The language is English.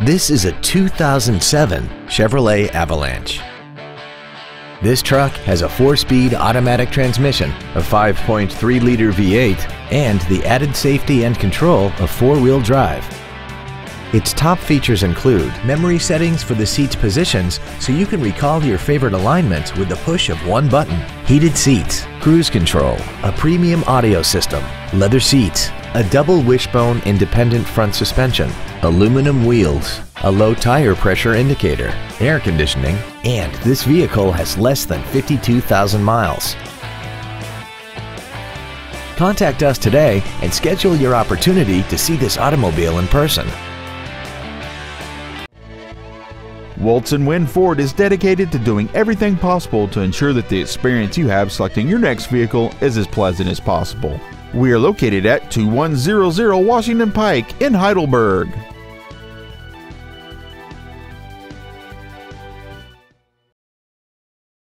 This is a 2007 Chevrolet Avalanche. This truck has a four-speed automatic transmission, a 5.3-liter V8, and the added safety and control of four-wheel drive. Its top features include memory settings for the seat's positions so you can recall your favorite alignments with the push of one button, heated seats, cruise control, a premium audio system, leather seats, a double wishbone independent front suspension, aluminum wheels, a low tire pressure indicator, air conditioning, and this vehicle has less than 52,000 miles. Contact us today and schedule your opportunity to see this automobile in person. Woltz Wind Ford is dedicated to doing everything possible to ensure that the experience you have selecting your next vehicle is as pleasant as possible. We are located at 2100 Washington Pike in Heidelberg.